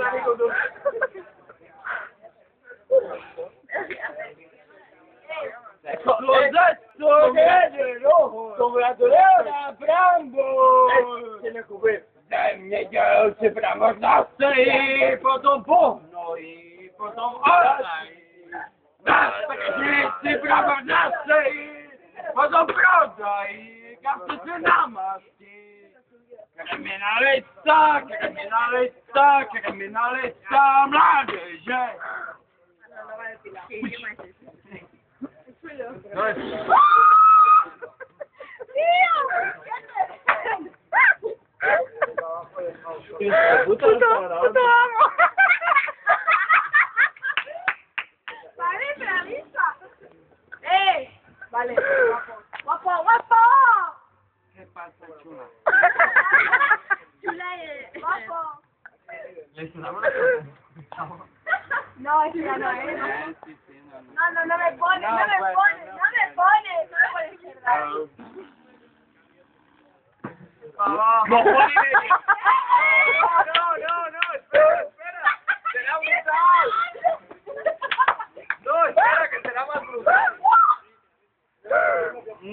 nami go do... Soldado de rojo, cobradora Brambo. Tiene que Nie działał się prawo zawsze i potem pomno i potem olej. Zawsze prawo zawsze i potem prawda i każdy ty namasz. que criminalista, criminalista, criminalista, mladeje. No ¡Puto, puto amo! Vale, Vale, guapo, guapo, guapo. Eh, eh. No, es no No, no, no. me pone no, me pone pues, no, me no No, no,